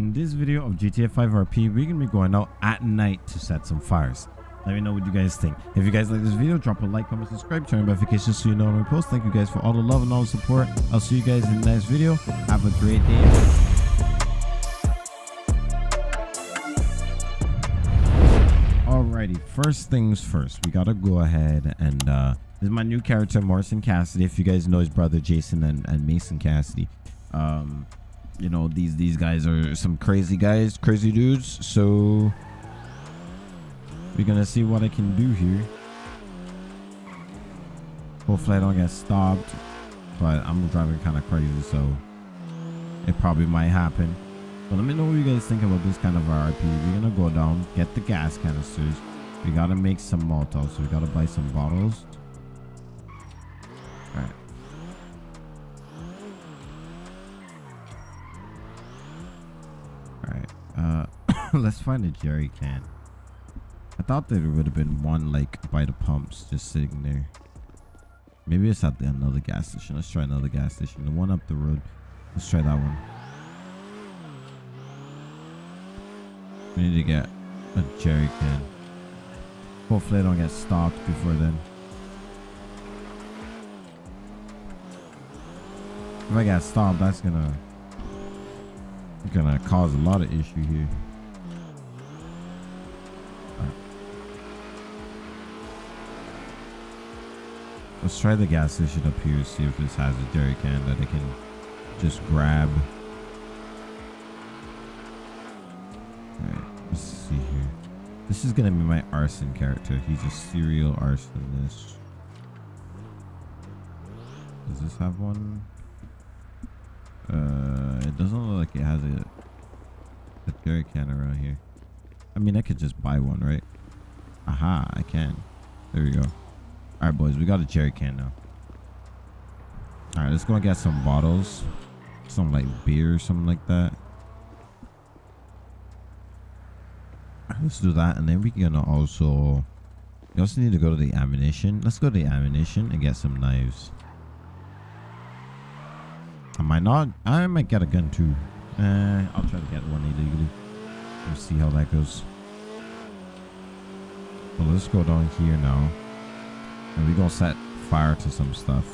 In this video of GTA 5 RP, we're gonna be going out at night to set some fires. Let me know what you guys think. If you guys like this video, drop a like, comment, subscribe, turn on notifications so you know when we post. Thank you guys for all the love and all the support. I'll see you guys in the next video. Have a great day. Alrighty, first things first, we gotta go ahead and uh this is my new character, Morrison Cassidy. If you guys know his brother Jason and, and Mason Cassidy. Um you know these these guys are some crazy guys crazy dudes. So we're gonna see what i can do here. Hopefully i don't get stopped but i'm driving kind of crazy so it probably might happen. But let me know what you guys think about this kind of rp we're gonna go down get the gas canisters. We gotta make some molotovs so we gotta buy some bottles. Alright, uh, let's find a jerry can. I thought there would have been one, like, by the pumps, just sitting there. Maybe it's at the, another gas station. Let's try another gas station. The one up the road. Let's try that one. We need to get a jerry can. Hopefully I don't get stopped before then. If I get stopped, that's gonna gonna cause a lot of issue here. Alright. Let's try the gas station up here, see if this has a jerry can that I can just grab. Alright, let's see here. This is gonna be my arson character. He's a serial arsonist. Does this have one? Uh, it doesn't look like it has a, a jerry can around here. I mean, I could just buy one, right? Aha, I can. There we go. All right, boys, we got a jerry can now. All right, let's go and get some bottles. Some like beer or something like that. Let's do that, and then we're going to also... We also need to go to the Ammu-Nation. Let's go to the Ammu-Nation and get some knives. I might not. I might get a gun too. Uh, I'll try to get one illegally. We'll see how that goes. But let's go down here now. And we're gonna set fire to some stuff.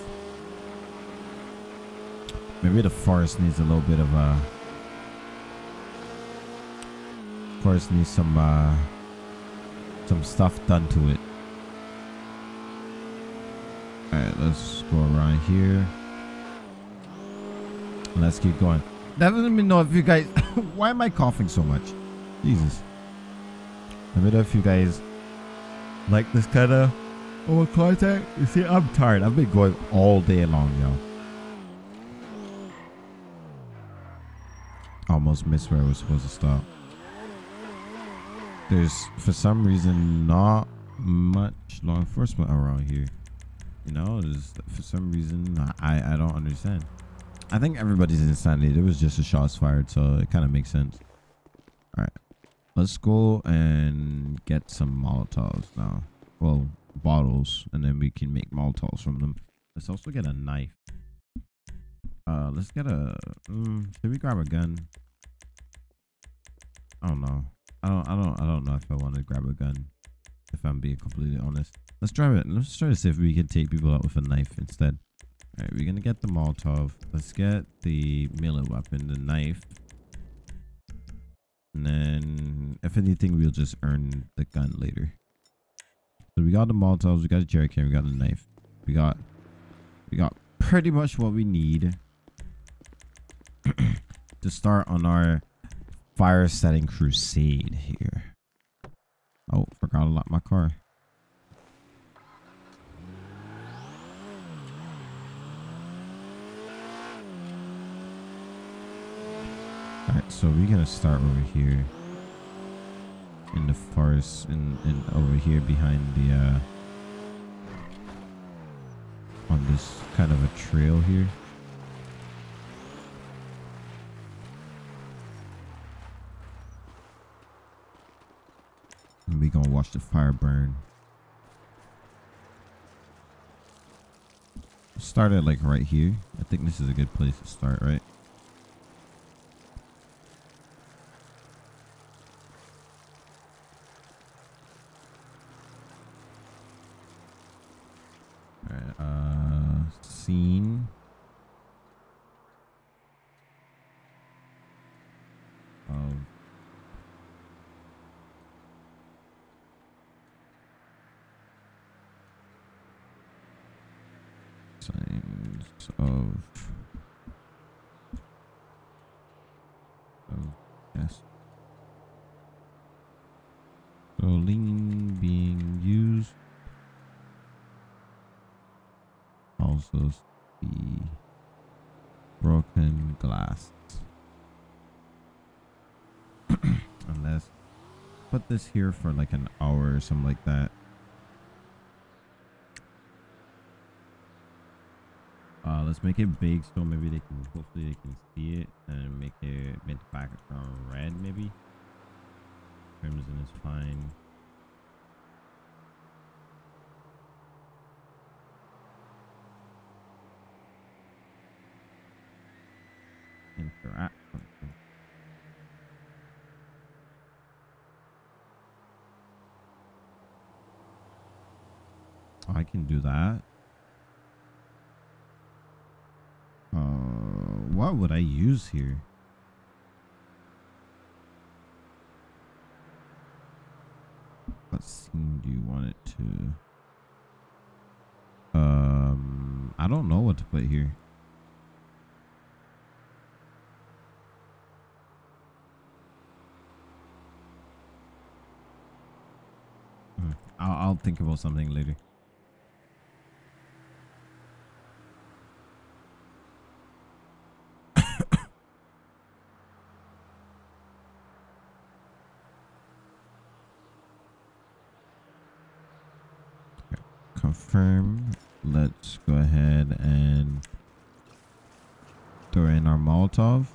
Maybe the forest needs a little bit of a... Forest needs some, uh... Some stuff done to it. Alright, let's go around here. Let's keep going. That let me know if you guys. why am I coughing so much? Jesus. Let me know if you guys like this kind of over content. You see, I'm tired. I've been going all day long, yo. Almost missed where I was supposed to stop. There's, for some reason, not much law enforcement around here. You know, there's, for some reason, I, I don't understand. I think everybody's in Sandy. There was just a shots fired, so it kind of makes sense. All right, let's go and get some Molotovs now. Well, bottles, and then we can make Molotovs from them. Let's also get a knife. Uh, let's get a. Um, did we grab a gun? I don't know. I don't. I don't. I don't know if I want to grab a gun. If I'm being completely honest, let's try it. Let's try to see if we can take people out with a knife instead. Alright, we're gonna get the Molotov. Let's get the melee weapon, the knife. And then, if anything, we'll just earn the gun later. So we got the Molotovs, we got a jerry can, we got a knife. We got, we got pretty much what we need to start on our fire setting crusade here. Oh, forgot to lock my car. Alright, so we're gonna start over here in the forest and, and over here behind the uh on this kind of a trail here. And we gonna watch the fire burn. Start it like right here. I think this is a good place to start, right? seen of signs of of yes so lean being used also see broken glass. Unless put this here for like an hour or something like that. Uh let's make it big so maybe they can hopefully they can see it and make it make the background red maybe. Crimson is fine interact. I can do that. Uh, what would I use here? What scene do you want it to? Um, I don't know what to put here. Hmm, I'll, I'll think about something later. confirm. Let's go ahead and throw in our Molotov.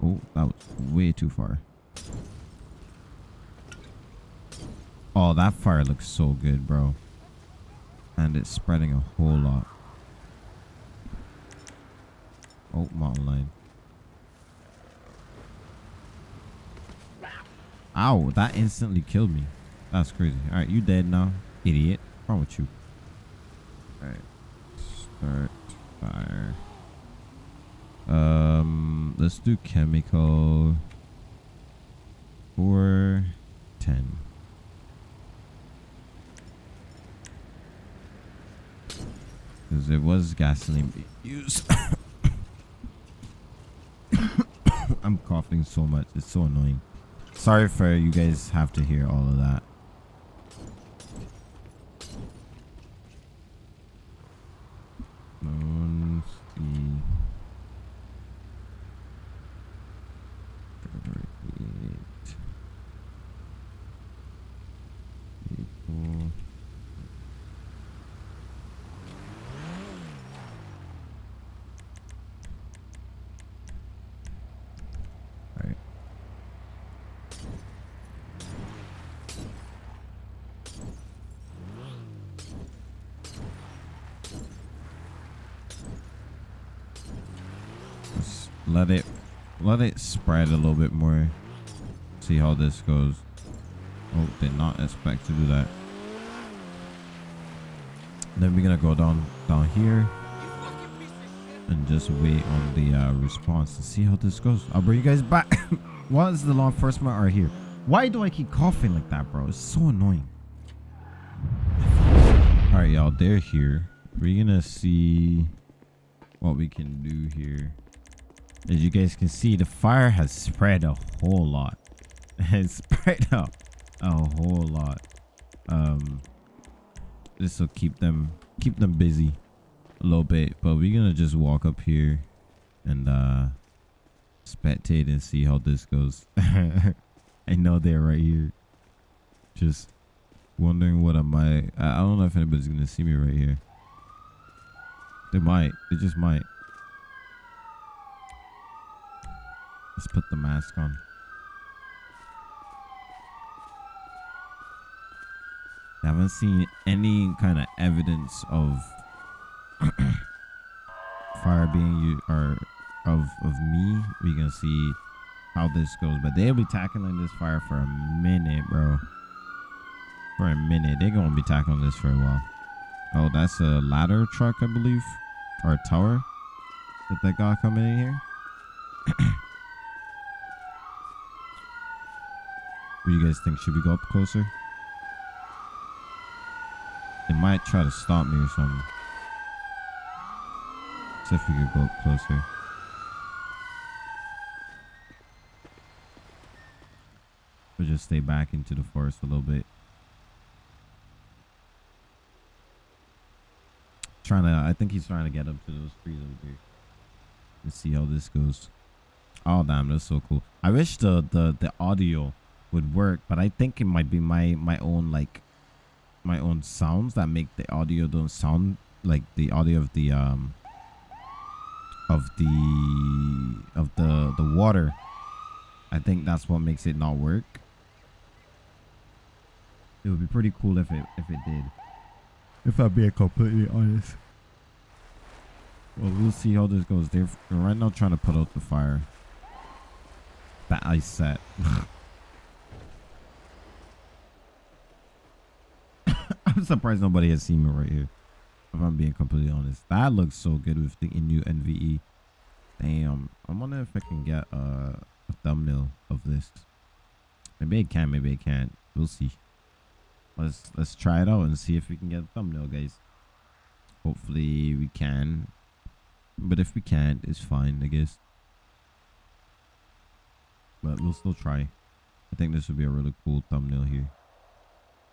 Oh, that was way too far. Oh, that fire looks so good, bro. And it's spreading a whole lot. Oh, mountain lion. Ow, that instantly killed me. That's crazy. Alright, you dead now, idiot. What's wrong with you? Alright. Start fire. Um let's do chemical four ten. Because it was gasoline being used. I'm coughing so much. It's so annoying. Sorry for you guys have to hear all of that sea. Eight. Equal. Alright. Just let it let it spread a little bit more. See how this goes. Oh, did not expect to do that. Then we're gonna go down down here and just wait on the uh, response to see how this goes. I'll bring you guys back. Is the law enforcement are here? Why do I keep coughing like that, bro? It's so annoying. All right, y'all, they're here. We're gonna see what we can do here. As you guys can see, the fire has spread a whole lot. It's spread out a whole lot. Um, this will keep them keep them busy a little bit, but we're gonna just walk up here and uh spectate and see how this goes. I know they're right here. Just wondering what I might. I I don't know if anybody's gonna see me right here. They might. They just might. Let's put the mask on. I haven't seen any kind of evidence of fire being used or of of me. We can see how this goes, but they'll be tackling this fire for a minute, bro. For a minute, they're gonna be tackling this for a while. Oh, that's a ladder truck, I believe. or a tower that they got coming in here. what do you guys think? Should we go up closer? They might try to stop me or something. See if we could go up closer. Or just stay back into the forest a little bit. Trying to, I think he's trying to get up to those trees over here. Let's see how this goes. Oh damn, that's so cool. I wish the the the audio would work, but I think it might be my my own like my own sounds that make the audio don't sound like the audio of the um of the of the the water. I think that's what makes it not work. It would be pretty cool if it if it did. If I'm being completely honest. Well, we'll see how this goes. They're, right now trying to put out the fire. The i set. I'm surprised nobody has seen me right here. If I'm being completely honest. That looks so good with the new NVE. Damn. I wonder if I can get uh, a thumbnail of this. Maybe I can, maybe I can't. We'll see. Let's let's try it out and see if we can get a thumbnail, guys. Hopefully we can. But if we can't, it's fine, I guess. But we'll still try. I think this would be a really cool thumbnail here.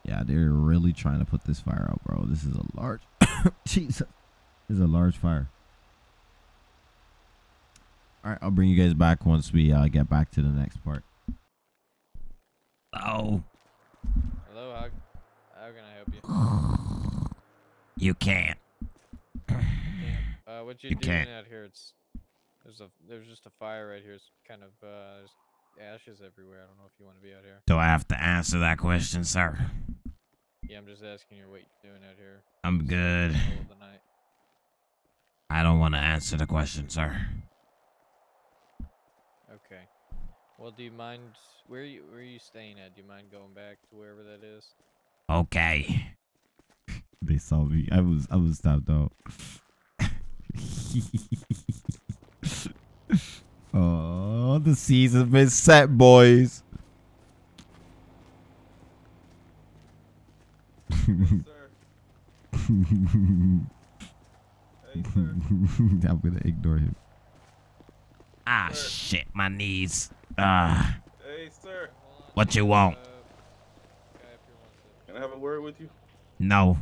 Yeah, they're really trying to put this fire out, bro. This is a large... Jesus. This is a large fire. Alright, I'll bring you guys back once we uh, get back to the next part. Oh. Hello, how, how can I help you? You can't. Damn. Uh, what you, You doing can't. out here? It's there's a there's just a fire right here. It's kind of uh ashes everywhere. I don't know if you want to be out here. Do I have to answer that question, sir? Yeah, I'm just asking you what you're doing out here. I'm good. I don't want to answer the question, sir. Okay. Well, do you mind where you where are you staying at? Do you mind going back to wherever that is? Okay. They saw me. I was I was stopped out. oh, the season's been set, boys. sir. Hey, sir. I'm gonna ignore him. Ah, Sir. shit, my knees. Ah, Hey, sir. What you uh, want? guy up here wants to- Can I have a word with you? no,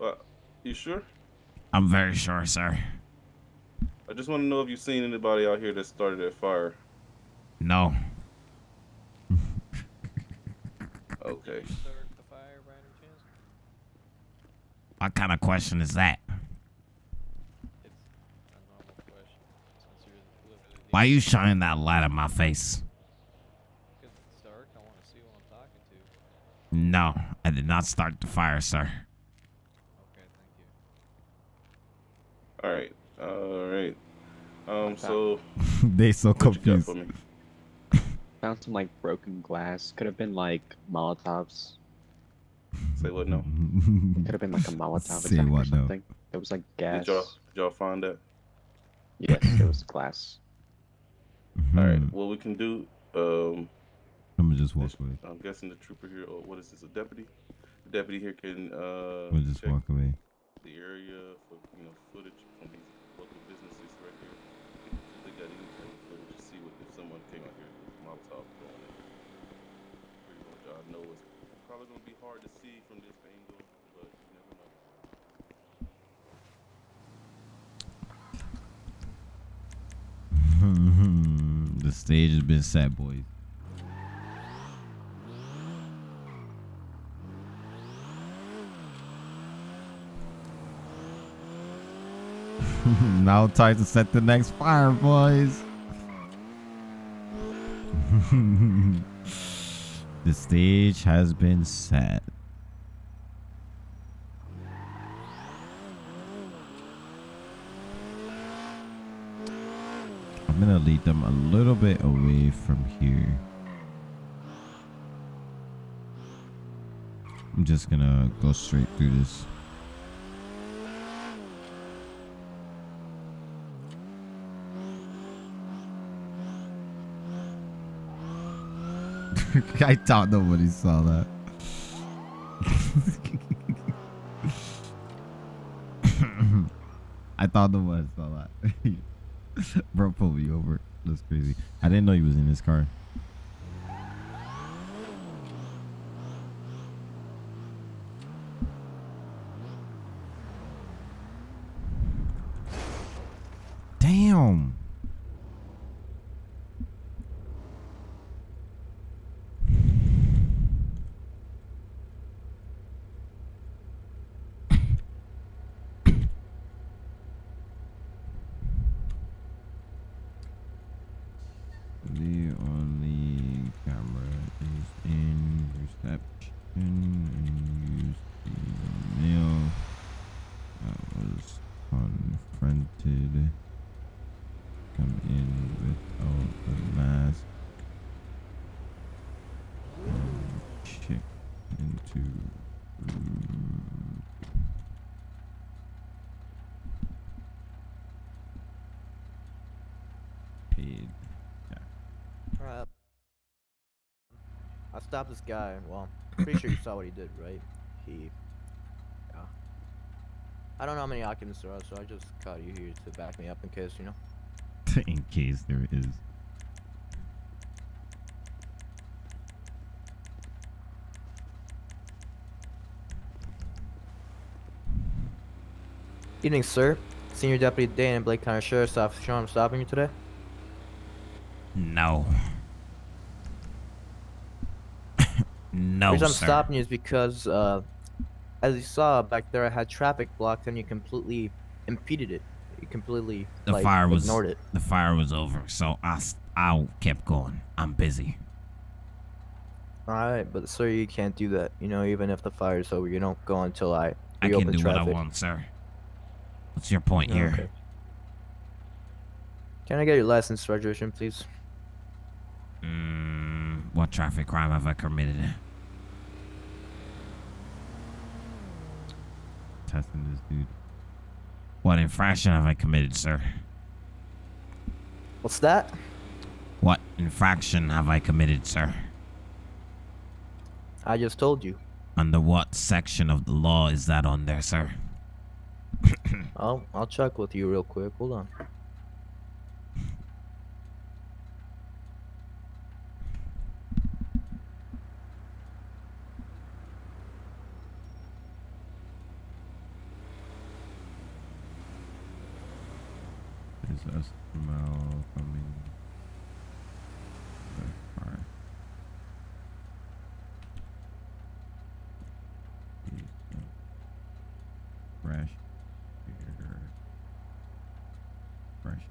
Uh, you sure? I'm very sure, sir. I just want to know if you've seen anybody out here that started that fire. No, Okay. Did you start the fire by any chance? what kind of question is that? It's a normal question. Since you're literally the Why you shining that light in my face? Because it's dark, I want to see who I'm talking to. No, I did not start the fire, sir. Okay, thank you. All right. All right. Um. So they so what you confused. For me? Found some like broken glass. Could have been like Molotovs. Say what? No. Could have been like a Molotov Say attack or what, no. something. It was like gas. Did y'all did y'all find that? Yes, it was glass. All right. What we can do? Um. I'm gonna just walk this- away. I'm guessing the trooper here. Or what is this? A deputy? The deputy here can uh We'll just check walk away. the area for you know footage from these local businesses right here. If they got any type of footage to see what if someone came out here with Molotov going in. I know it's probably gonna be hard to see from this angle, but you never know. the stage has been set, boys. now time to set the next fire, boys. the stage has been set. I'm gonna lead them a little bit away from here. I'm just gonna go straight through this. I thought nobody saw that. I thought nobody saw that. Bro pulled me over. That's crazy. I didn't know he was in his car. Damn. The only camera is in reception and use the mail that was confronted. Come in without the mask. Check into. Paid. Alright. I stopped this guy. Well, pretty sure you saw what he did, right? He. Yeah. I don't know how many occupants there are, so I just caught you here to back me up in case, you know? in case there is. Evening, sir. Senior Deputy Dan Blake County Sheriff's Office. Sure I'm stopping you today? No. no, the reason I'm stopping you is because, uh, as you saw back there, I had traffic blocked and you completely impeded it. You completely The like, fire was ignored it. the fire was over, so I I kept going. I'm busy. Alright, but sir, you can't do that. You know, even if the fire's over, you don't go until I I can do traffic. what I want, sir. What's your point here? Okay. Can I get your license registration, please? Mm, what traffic crime have I committed? Testing this dude. What infraction have I committed, sir? What's that? What infraction have I committed, sir? I just told you. Under what section of the law is that on there, sir? I'll I'll check with you real quick. Hold on. Is a smell coming? the car? Is the Fresh air. Fresh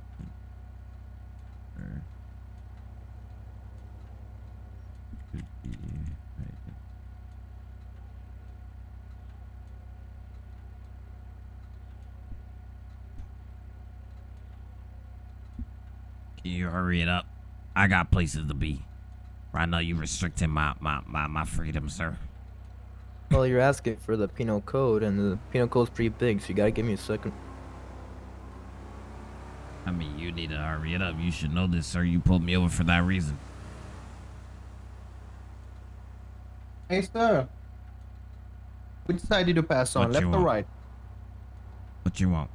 air. Could be right. Can you hurry it up? I got places to be. Right now, you're restricting my, my, my, my freedom, sir. Well, you're asking for the penal code, and the penal code's pretty big, so you gotta give me a second. I mean, you need to hurry it up. You should know this, sir. You pulled me over for that reason. Hey, sir. Which side did you pass on, What left or right? What you want?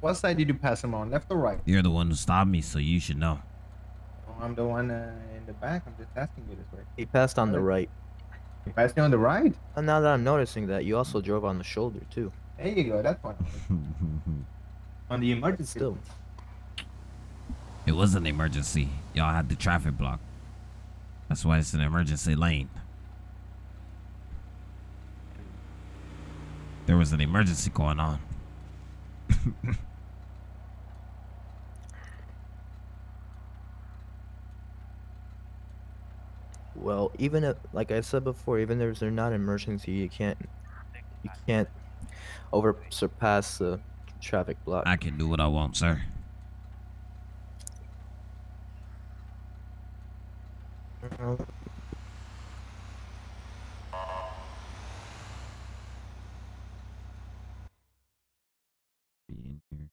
What side did you pass him on, left or right? You're the one who stopped me, so you should know. Oh, I'm the one uh, in the back. I'm just asking you this way. He passed on the right. He passed me on the right? And now that I'm noticing that, you also drove on the shoulder, too. There you go. That's one. on the emergency. Still. it was an emergency. Y'all had the traffic block. That's why it's an emergency lane. There was an emergency going on. Well, even if, like I said before, even if they're not emergency, you can't, you can't over surpass the traffic block. I can do what I want, sir. Uh, Be in here.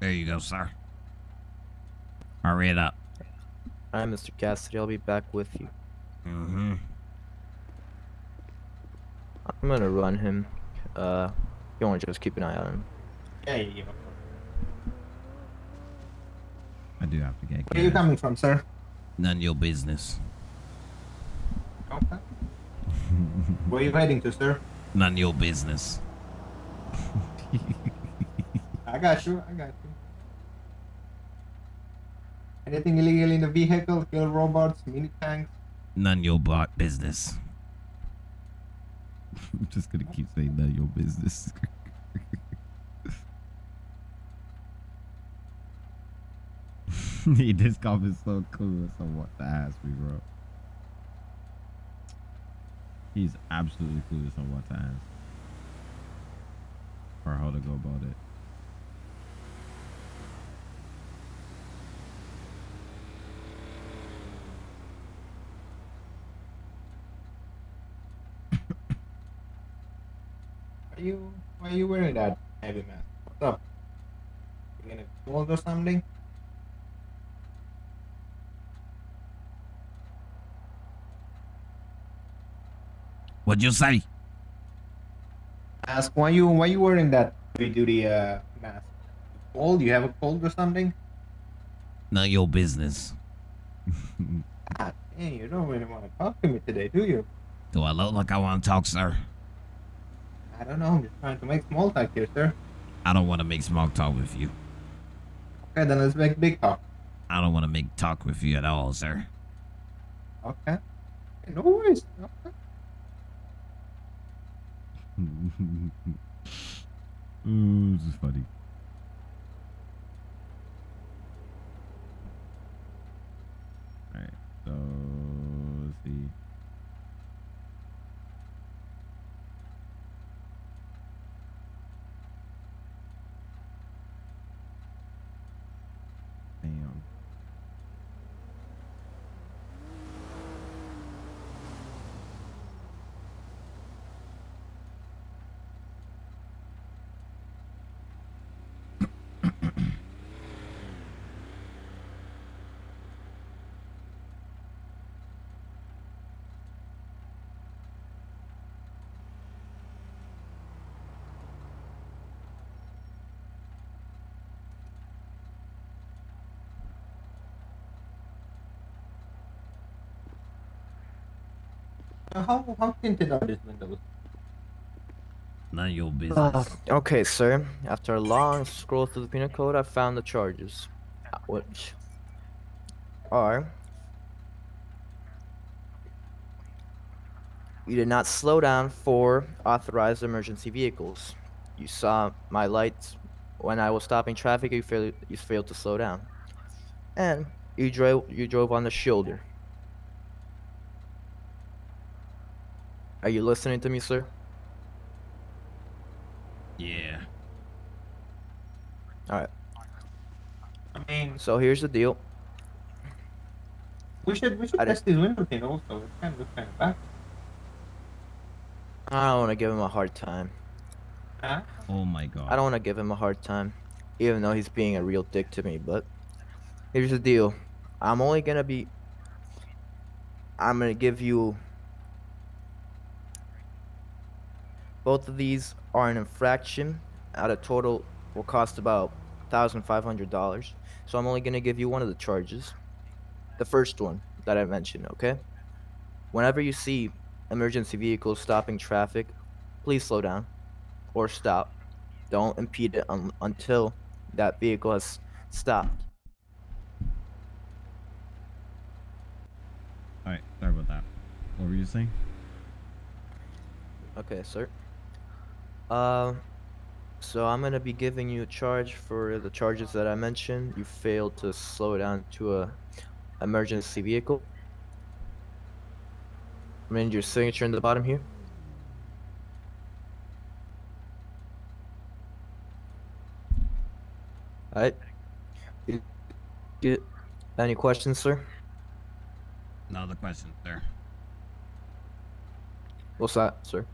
There you go, sir. Hurry it up. Alright, Mr. Cassidy, I'll be back with you. Mm-hmm. I'm gonna run him. Uh, you wanna just keep an eye on him. Yeah, yeah, yeah. I do have to get Where are you coming from, sir? None your business. Okay. Where are you heading to, sir? None your business. I got you. I got you. Anything illegal in the vehicle? Kill robots, mini tanks. None your bu- business. I'm just gonna keep saying none your business. this cop is so cool. So what to ask me, bro? He's absolutely clueless on what to ask or how to go about it. Are you? Why are you wearing that heavy mask? What's up? You gonna cold or something? What'd you say? Ask why you why you wearing that heavy duty uh mask? Cold? You have a cold or something? Not your business. Ah, dang, you don't really want to talk to me today, do you? Do I look like I want to talk, sir? I don't know. I'm just trying to make small talk here, sir. I don't want to make small talk with you. Okay, then let's make big talk. I don't want to make talk with you at all, sir. Okay. Okay, No worries. Okay. Ooh, this is funny. Alright, so let's see. Damn. Uh, How how tinted are these windows? None your business. Uh, okay, sir. After a long scroll through the penal code, I found the charges, which are you did not slow down for authorized emergency vehicles. You saw my lights when I was stopping traffic. You failed. You failed to slow down, and you drove. You drove on the shoulder. Are you listening to me, sir? yeah. Alright. I mean, So here's the deal. we should we should I test these window tint also. It kind of looks kind of bad. I don't want to give him a hard time. Huh? Oh my god. I don't want to give him a hard time, even though he's being a real dick to me. But here's the deal: I'm only gonna be. I'm gonna give you. Both of these are an infraction. At a total, will cost about thousand five hundred dollars. So I'm only gonna give you one of the charges. The first one that I mentioned. Okay. Whenever you see emergency vehicles stopping traffic, please slow down or stop. Don't impede it un- until that vehicle has stopped. Alright, sorry about that. What were you saying? Okay, sir. Uh, so I'm gonna be giving you a charge for the charges that I mentioned. You failed to slow down to a emergency vehicle. I mean your signature in the bottom here. Alright. Get any questions, sir? No other questions, sir. What's that, sir?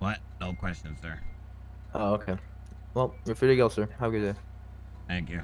What? No questions, sir. Oh, okay. Well, you're free to go, sir. Have a good day. Thank you.